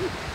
you